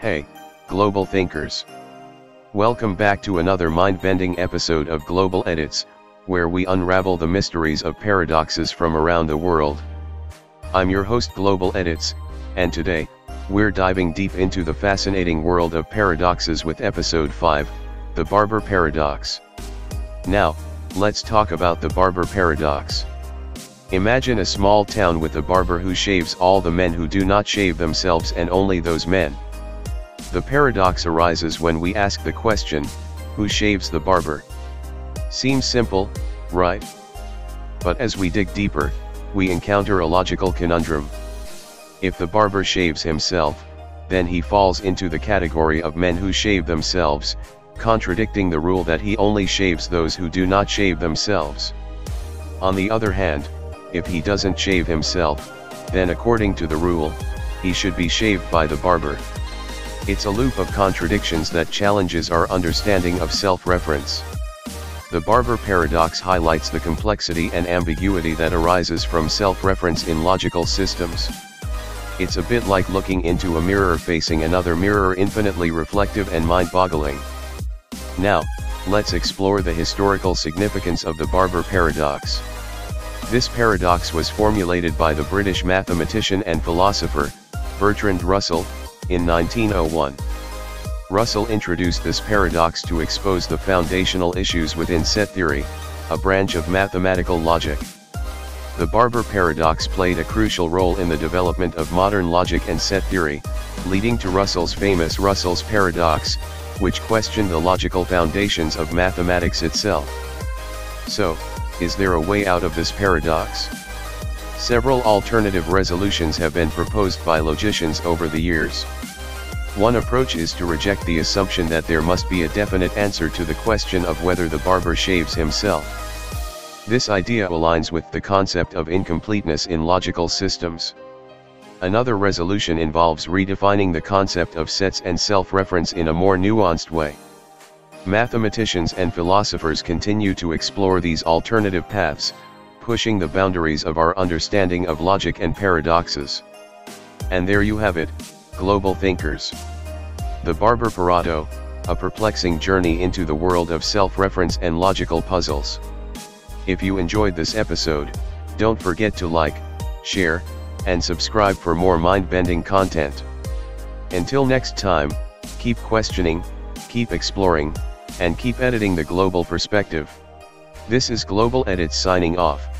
Hey, global thinkers. Welcome back to another mind-bending episode of Global Edits, where we unravel the mysteries of paradoxes from around the world. I'm your host Global Edits, and today, we're diving deep into the fascinating world of paradoxes with episode 5, the Barber Paradox. Now, let's talk about the Barber Paradox. Imagine a small town with a barber who shaves all the men who do not shave themselves and only those men. The paradox arises when we ask the question, who shaves the barber? Seems simple, right? But as we dig deeper, we encounter a logical conundrum. If the barber shaves himself, then he falls into the category of men who shave themselves, contradicting the rule that he only shaves those who do not shave themselves. On the other hand, if he doesn't shave himself, then according to the rule, he should be shaved by the barber. It's a loop of contradictions that challenges our understanding of self-reference. The Barber paradox highlights the complexity and ambiguity that arises from self-reference in logical systems. It's a bit like looking into a mirror facing another mirror infinitely reflective and mind-boggling. Now, let's explore the historical significance of the Barber paradox. This paradox was formulated by the British mathematician and philosopher, Bertrand Russell, in 1901. Russell introduced this paradox to expose the foundational issues within set theory, a branch of mathematical logic. The Barber paradox played a crucial role in the development of modern logic and set theory, leading to Russell's famous Russell's paradox, which questioned the logical foundations of mathematics itself. So, is there a way out of this paradox? Several alternative resolutions have been proposed by logicians over the years. One approach is to reject the assumption that there must be a definite answer to the question of whether the barber shaves himself. This idea aligns with the concept of incompleteness in logical systems. Another resolution involves redefining the concept of sets and self-reference in a more nuanced way. Mathematicians and philosophers continue to explore these alternative paths, pushing the boundaries of our understanding of logic and paradoxes. And there you have it, global thinkers. The Barber Parado, a perplexing journey into the world of self-reference and logical puzzles. If you enjoyed this episode, don't forget to like, share, and subscribe for more mind-bending content. Until next time, keep questioning, keep exploring, and keep editing the global perspective. This is Global Edits signing off.